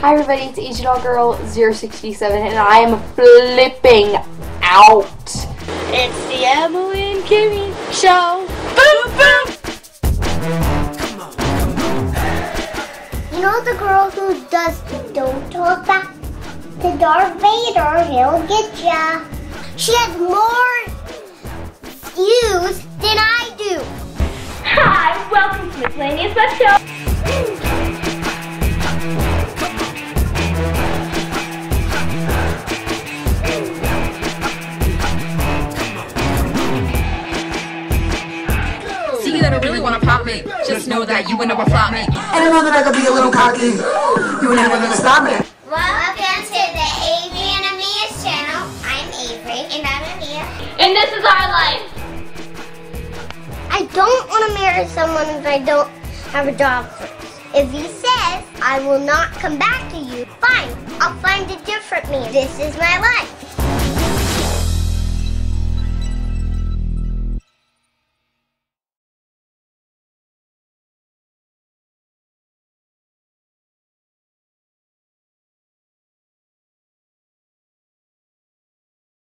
Hi everybody, it's Asian Doll Girl 067 and I am flipping out. It's the Emily and Kimmy show. Boom boom. You know the girl who does don't talk back to Darth Vader, he'll get ya. She has more views than I do. Hi, welcome to Miscellaneous Web Show. See that I really wanna pop me. Just know that you would never flop me. And I know that I could be a little cocky. You were never gonna stop me. Welcome to the Avery and Amia's channel. I'm Avery and I'm Amia. And this is our life. I don't want to marry someone if I don't have a job first. If he says I will not come back to you, fine, I'll find a different man. This is my life.